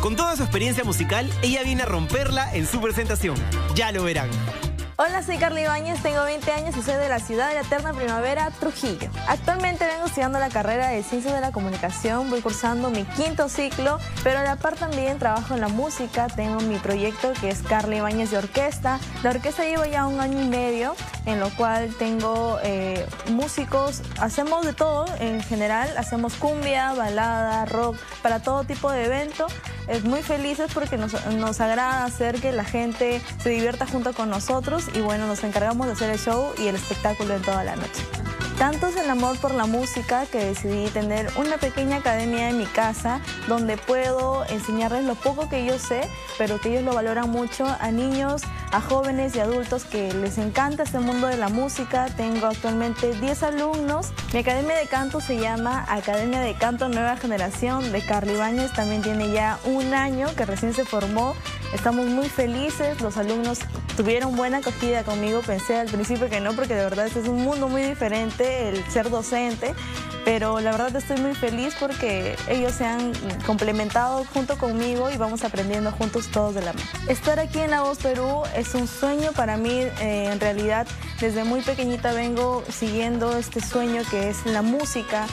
Con toda su experiencia musical, ella viene a romperla en su presentación. Ya lo verán. Hola, soy Carla Ibáñez, tengo 20 años y soy de la ciudad de la eterna primavera, Trujillo. Actualmente vengo estudiando la carrera de Ciencias de la Comunicación, voy cursando mi quinto ciclo, pero a la par también trabajo en la música, tengo mi proyecto que es Carla Ibáñez de Orquesta. La orquesta lleva ya un año y medio, en lo cual tengo eh, músicos, hacemos de todo en general, hacemos cumbia, balada, rock, para todo tipo de evento. Es muy felices porque nos, nos agrada hacer que la gente se divierta junto con nosotros y bueno, nos encargamos de hacer el show y el espectáculo en toda la noche. Tanto es el amor por la música que decidí tener una pequeña academia en mi casa donde puedo enseñarles lo poco que yo sé, pero que ellos lo valoran mucho a niños, a jóvenes y adultos que les encanta este mundo de la música. Tengo actualmente 10 alumnos. Mi academia de canto se llama Academia de Canto Nueva Generación de Carly Ibáñez. También tiene ya un año que recién se formó. Estamos muy felices, los alumnos tuvieron buena acogida conmigo, pensé al principio que no, porque de verdad este es un mundo muy diferente, el ser docente, pero la verdad estoy muy feliz porque ellos se han complementado junto conmigo y vamos aprendiendo juntos todos de la mano. Estar aquí en La Voz Perú es un sueño para mí, eh, en realidad desde muy pequeñita vengo siguiendo este sueño que es la música,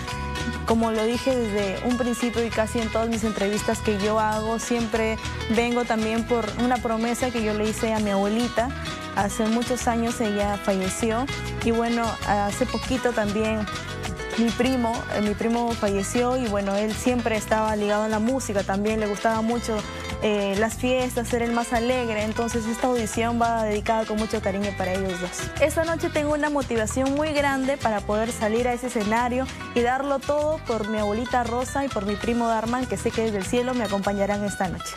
como lo dije desde un principio y casi en todas mis entrevistas que yo hago, siempre vengo también por una promesa que yo le hice a mi abuelita. Hace muchos años ella falleció y bueno, hace poquito también mi primo, eh, mi primo falleció y bueno, él siempre estaba ligado a la música, también le gustaba mucho eh, las fiestas, ser el más alegre, entonces esta audición va dedicada con mucho cariño para ellos dos. Esta noche tengo una motivación muy grande para poder salir a ese escenario y darlo todo por mi abuelita Rosa y por mi primo Darman, que sé que desde el cielo me acompañarán esta noche.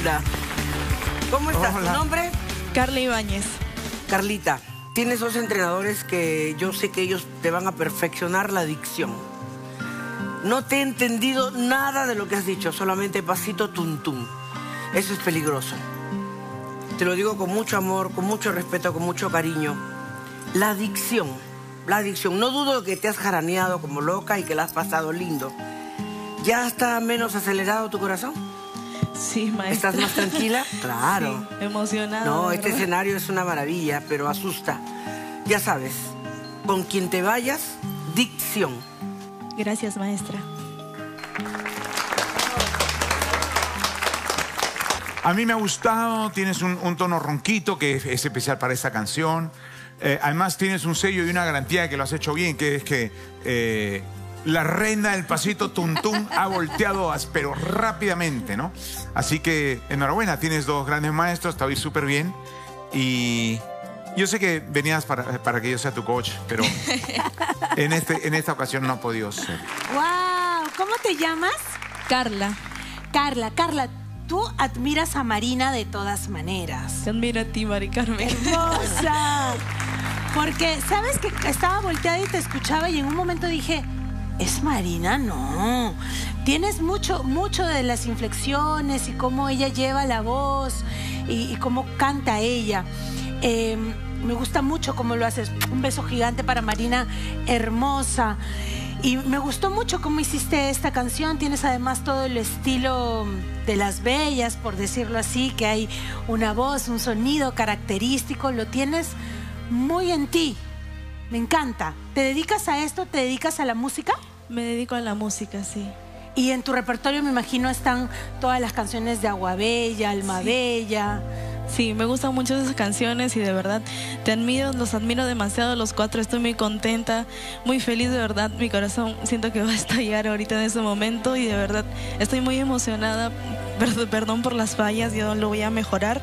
Linda. ¿Cómo estás? ¿Tu nombre? Carla Ibáñez. Carlita, tienes dos entrenadores que yo sé que ellos te van a perfeccionar la dicción. No te he entendido nada de lo que has dicho, solamente pasito tuntum. Eso es peligroso. Te lo digo con mucho amor, con mucho respeto, con mucho cariño. La dicción, la dicción. No dudo que te has jaraneado como loca y que la has pasado lindo. ¿Ya está menos acelerado tu corazón? Sí, maestra. ¿Estás más tranquila? Claro. Sí, emocionada. No, este verdad. escenario es una maravilla, pero asusta. Ya sabes, con quien te vayas, dicción. Gracias, maestra. A mí me ha gustado, tienes un, un tono ronquito que es, es especial para esta canción. Eh, además tienes un sello y una garantía de que lo has hecho bien, que es que eh, la reina del pasito Tuntún ha volteado, pero rápidamente, ¿no? Así que enhorabuena, tienes dos grandes maestros, te va a ir súper bien. Y yo sé que venías para, para que yo sea tu coach, pero en, este, en esta ocasión no ha podido ser. ¡Wow! ¿Cómo te llamas? Carla, Carla. Carla, tú admiras a Marina de todas maneras. te admiro a ti, Mari Carmen. ¡Hermosa! Porque, ¿sabes que Estaba volteada y te escuchaba y en un momento dije, ¿es Marina? No. Tienes mucho, mucho de las inflexiones y cómo ella lleva la voz y, cómo canta ella. Eh, me gusta mucho cómo lo haces. Un beso gigante para Marina, hermosa. Y me gustó mucho cómo hiciste esta canción. Tienes además todo el estilo de las bellas, por decirlo así, que hay una voz, un sonido característico. Lo tienes muy en ti. Me encanta. ¿Te dedicas a esto? ¿Te dedicas a la música? Me dedico a la música, sí. Y en tu repertorio me imagino están todas las canciones de Agua Bella, Alma Bella. Sí, me gustan mucho esas canciones y de verdad te admiro, los admiro demasiado los cuatro. Estoy muy contenta, muy feliz de verdad. Mi corazón siento que va a estallar ahorita en este momento y de verdad estoy muy emocionada. Perdón, por las fallas, yo lo voy a mejorar,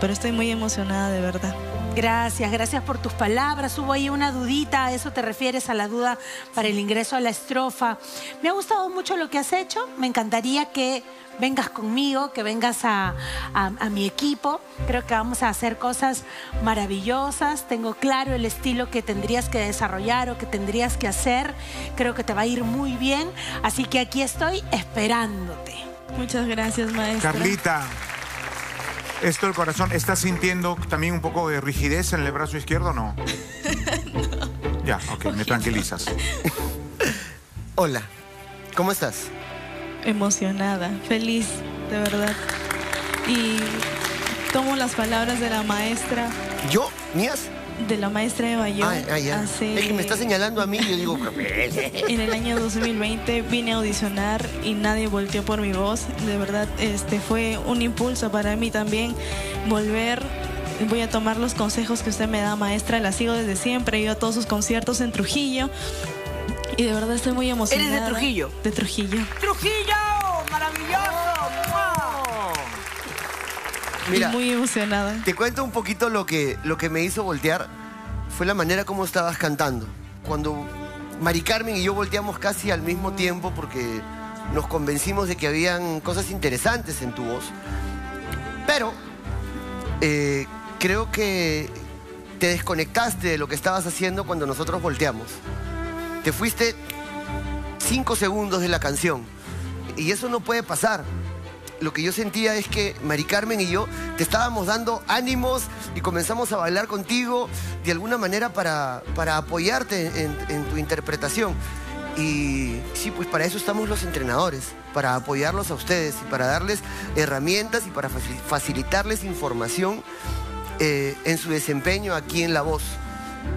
pero estoy muy emocionada de verdad. Gracias, gracias por tus palabras. Hubo ahí una dudita, ¿a eso te refieres a la duda para el ingreso a la estrofa? Me ha gustado mucho lo que has hecho. Me encantaría que vengas conmigo, que vengas a- a mi equipo. Creo que vamos a hacer cosas maravillosas. Tengo claro el estilo que tendrías que desarrollar o que tendrías que hacer. Creo que te va a ir muy bien. Así que aquí estoy esperándote. Muchas gracias, maestra. Carlita, esto del corazón, ¿estás sintiendo también un poco de rigidez en el brazo izquierdo o no? Ya, ok, me tranquilizas. Hola, ¿cómo estás? emocionada, feliz, de verdad. Y tomo las palabras de la maestra, ¿Yo? ¿Mías? De la maestra Eva Young. Ah, ah, ya. hace- Es que me está señalando a mí y yo digo... En el año 2020 vine a audicionar y nadie volteó por mi voz. De verdad, este fue un impulso para mí también volver. Voy a tomar los consejos que usted me da, maestra. La sigo desde siempre. He ido a todos sus conciertos en Trujillo. Y de verdad estoy muy emocionada. ¿Eres de Trujillo? De Trujillo. ¡Trujillo! Mira, muy emocionada. te cuento un poquito lo que, lo que me hizo voltear. Fue la manera como estabas cantando. Cuando Mari Carmen y yo volteamos casi al mismo tiempo porque nos convencimos de que habían cosas interesantes en tu voz. Pero eh, creo que te desconectaste de lo que estabas haciendo cuando nosotros volteamos. Te fuiste cinco segundos de la canción. Y eso no puede pasar. Lo que yo sentía es que Mari Carmen y yo te estábamos dando ánimos y comenzamos a bailar contigo de alguna manera para, para apoyarte en, tu interpretación. Y sí, pues para eso estamos los entrenadores, para apoyarlos a ustedes y para darles herramientas y para facil- facilitarles información eh, en su desempeño aquí en La Voz.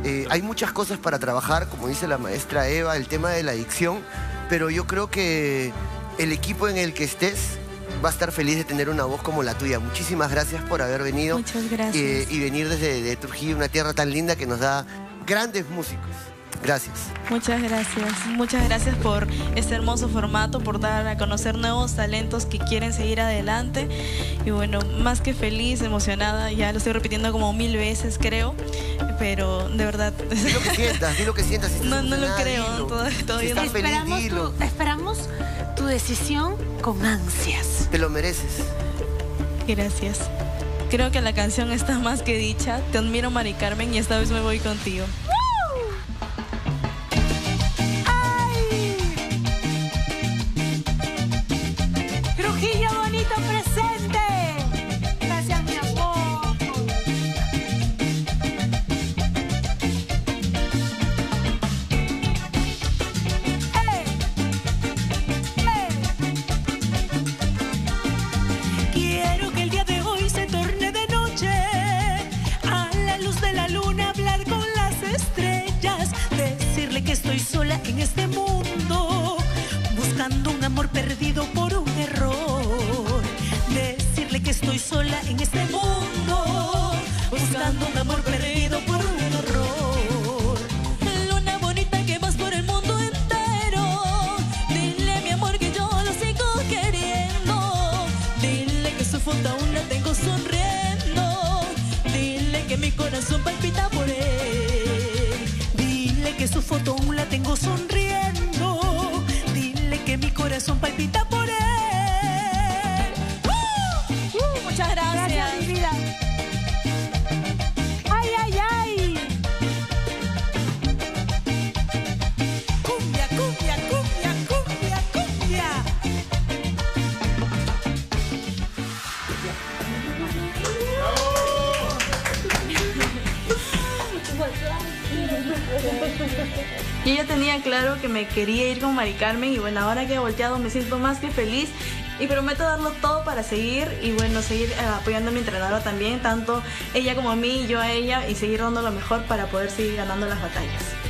Eh, hay muchas cosas para trabajar, como dice la maestra Eva, el tema de la adicción, pero yo creo que el equipo en el que estés va a estar feliz de tener una voz como la tuya. Muchísimas gracias por haber venido Muchas gracias. eh, y venir desde de Trujillo, una tierra tan linda que nos da grandes músicos. Gracias. Muchas gracias. Muchas gracias por este hermoso formato, por dar a conocer nuevos talentos que quieren seguir adelante. Y bueno, más que feliz, emocionada, ya lo estoy repitiendo como mil veces, creo. Pero de verdad, Di lo que sientas, di lo que sientas. Si No, no lo creo, dilo. toda- Si todavía no. feliz, Esperamos dilo. tu, esperamos tu decisión con ansias. Te lo mereces. gracias. Creo que la canción está más que dicha. Te admiro, Mari Carmen, y esta vez me voy contigo. Palpita por él. Yo ya tenía claro que me quería ir con Mari Carmen y bueno, ahora que he volteado me siento más que feliz y prometo darlo todo para seguir y bueno, seguir eh, apoyando a mi entrenadora también, tanto ella como a mí yo a ella y seguir dando lo mejor para poder seguir ganando las batallas.